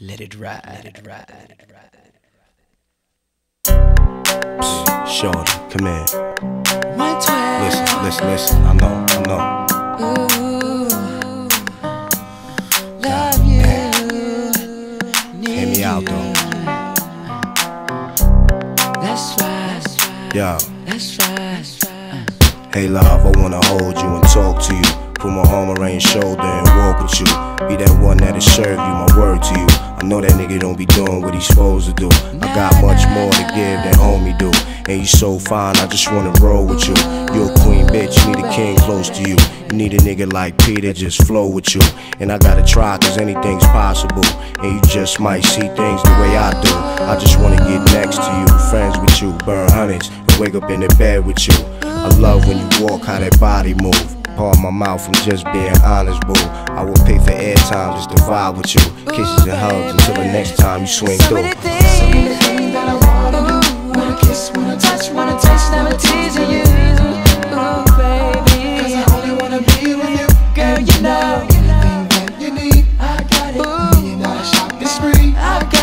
Let it ride. Let it ride. Shorty, come in. My twin. Listen, listen, listen. I know, I know. Ooh, love you. Hear me out though. That's right. That's right. Yo, That's right. That's right. hey love, I wanna hold you and talk to you. Put my arm around your shoulder and walk with you. Be that one that'll serve you, my word to you. I know that nigga don't be doing what he's supposed to do. I got much more to give than homie do. And you so fine, I just wanna roll with you. You a queen bitch, you need a king close to you. You need a nigga like Peter, just flow with you. And I gotta try, cause anything's possible. And you just might see things the way I do. I just wanna get next to you, friends with you, burn hundreds, and wake up in the bed with you. I love when you walk, how that body move. Part my mouth from just being honest, boo. I will pay for airtime just to vibe with you. Kisses and hugs until the next time you swing So through. many things that I wanna do. Wanna kiss, wanna touch, wanna taste, never teasing you. Ooh, baby. Cause I only wanna be with you. Girl, you know. Anything that you need, I got it. million dollar shopping spree. I got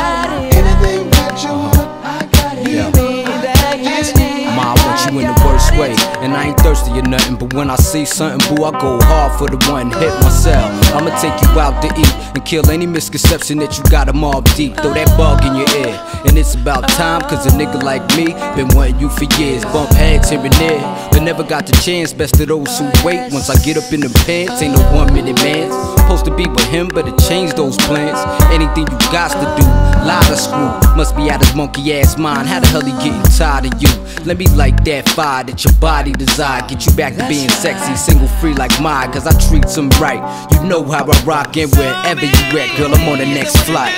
way. And I ain't thirsty or nothing, but when I see something, boo, I go hard for the one hit myself. I'ma take you out to eat and kill any misconception that you got a Mobb Deep. Throw that bug in your ear. And it's about time, cause a nigga like me been wanting you for years. Bump heads here and there, but never got the chance. Best of those who wait. Once I get up in the pants, ain't no one minute man. Supposed to be with him, better change those plans. Anything you got to do, lie to screw. Must be out his monkey ass mind. How the hell he getting tired of you? Let me light that fire that your body desire. Get you back to being sexy, single free like mine. Cause I treat them right. You know how I rock and wherever you at, girl, I'm on the next flight.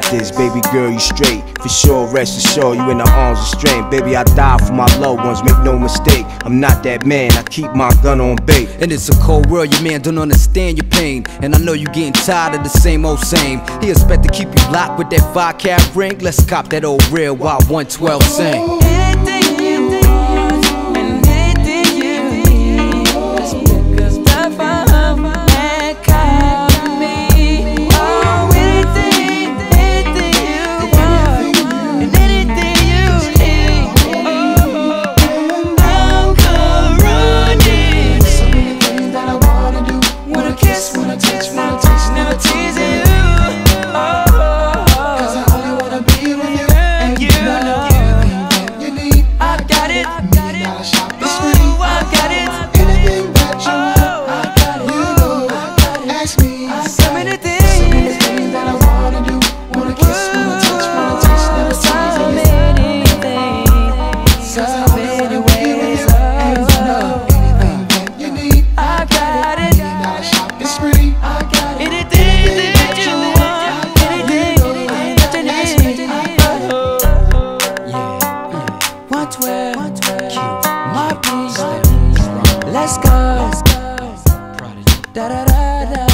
Got this, baby girl, you straight. For sure, rest assured, you in the arms of strength. Baby, I die for my loved ones, make no mistake. I'm not that man, I keep my gun on bait. And it's a cold world, your man don't understand your pain. And I know you getting tired of the same old same. He expect to keep you locked with that five cat ring. Let's cop that old real while 112 sing. Yeah, one twelve. cute. My piece. Let's go. prodigy. Da da da.